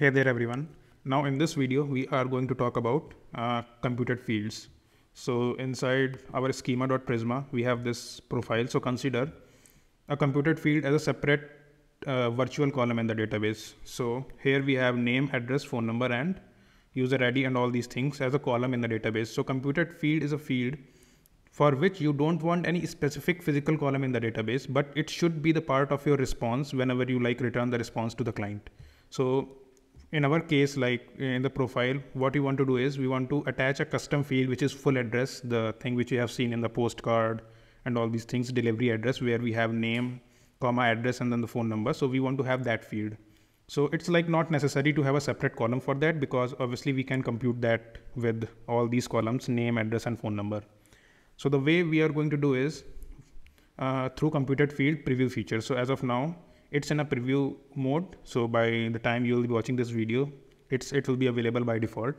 Hey there everyone. Now in this video we are going to talk about uh, computed fields. So inside our schema.prisma we have this profile. So consider a computed field as a separate uh, virtual column in the database. So here we have name, address, phone number and user ID and all these things as a column in the database. So computed field is a field for which you don't want any specific physical column in the database, but it should be the part of your response whenever you like return the response to the client. So in our case, like in the profile, what we want to do is we want to attach a custom field, which is full address, the thing which you have seen in the postcard and all these things, delivery address, where we have name, comma address, and then the phone number. So we want to have that field. So it's like not necessary to have a separate column for that because obviously we can compute that with all these columns, name, address, and phone number. So the way we are going to do is uh, through computed field preview feature. So as of now, it's in a preview mode. So by the time you'll be watching this video it's it will be available by default.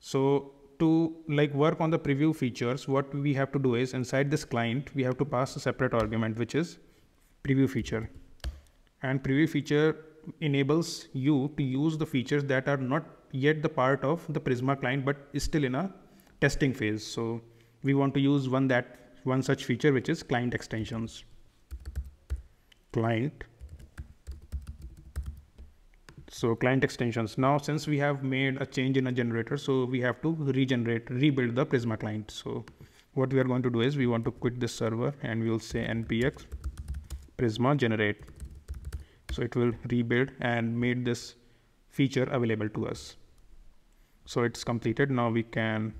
So to like work on the preview features what we have to do is inside this client we have to pass a separate argument which is preview feature. And preview feature enables you to use the features that are not yet the part of the prisma client but is still in a testing phase. So we want to use one that one such feature which is client extensions. Client so client extensions. Now, since we have made a change in a generator, so we have to regenerate, rebuild the Prisma client. So what we are going to do is we want to quit this server and we will say npx Prisma generate. So it will rebuild and made this feature available to us. So it's completed. Now we can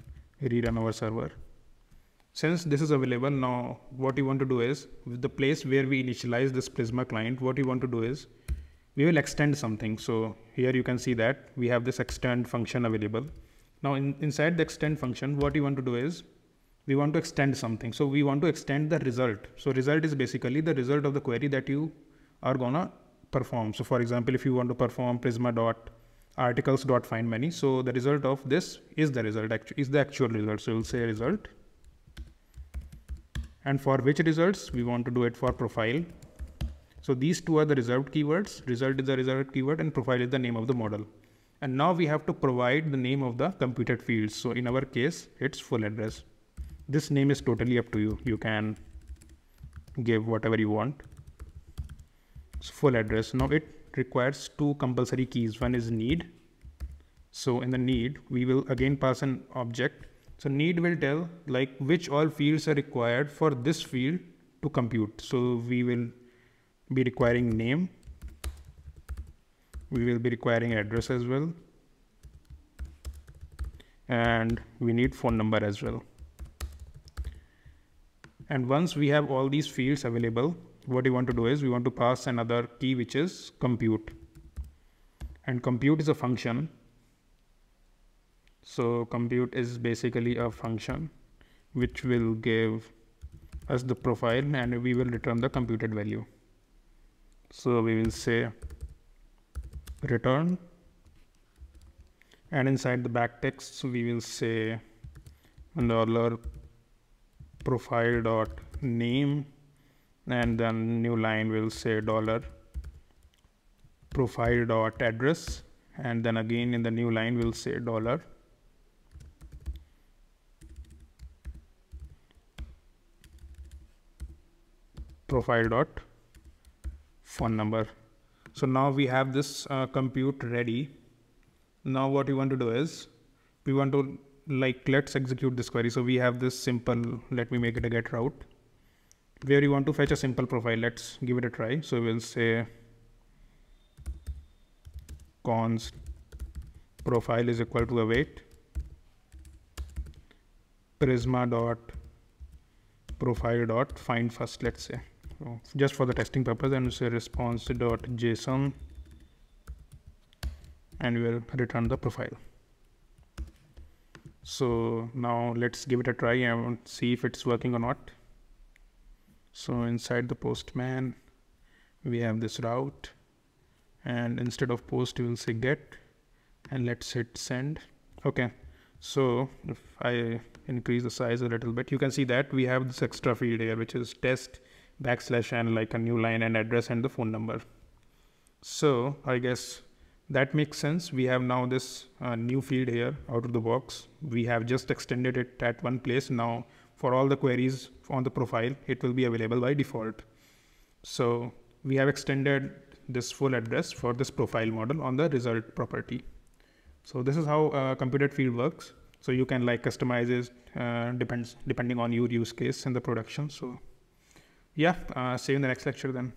rerun our server. Since this is available now, what you want to do is with the place where we initialize this Prisma client, what you want to do is we will extend something. So here you can see that we have this extend function available. Now in, inside the extend function, what you want to do is we want to extend something. So we want to extend the result. So result is basically the result of the query that you are gonna perform. So for example, if you want to perform prisma dot articles dot find many, so the result of this is the result actually is the actual result. So we'll say result. And for which results we want to do it for profile so these two are the reserved keywords. Result is the reserved keyword and profile is the name of the model. And now we have to provide the name of the computed fields. So in our case, it's full address. This name is totally up to you. You can give whatever you want. It's full address. Now it requires two compulsory keys. One is need. So in the need, we will again pass an object. So need will tell like which all fields are required for this field to compute. So we will be requiring name. We will be requiring address as well. And we need phone number as well. And once we have all these fields available what we want to do is we want to pass another key which is compute. And compute is a function. So compute is basically a function which will give us the profile and we will return the computed value so we will say return. And inside the backticks we will say dollar profile dot name. And then new line will say dollar profile dot address. And then again in the new line we'll say dollar profile dot phone number. So now we have this uh, compute ready. Now what we want to do is we want to like let's execute this query. So we have this simple, let me make it a get route where you want to fetch a simple profile. Let's give it a try. So we'll say const profile is equal to await prisma dot profile dot find first let's say so just for the testing purpose and say response.json and we will return the profile. So now let's give it a try and see if it's working or not. So inside the postman, we have this route and instead of post, we will say get and let's hit send. Okay. So if I increase the size a little bit, you can see that we have this extra field here, which is test backslash and like a new line and address and the phone number. So I guess that makes sense. We have now this uh, new field here out of the box. We have just extended it at one place. Now for all the queries on the profile, it will be available by default. So we have extended this full address for this profile model on the result property. So this is how a computed field works. So you can like customize it uh, depends depending on your use case in the production. So yeah, uh, see you in the next lecture then.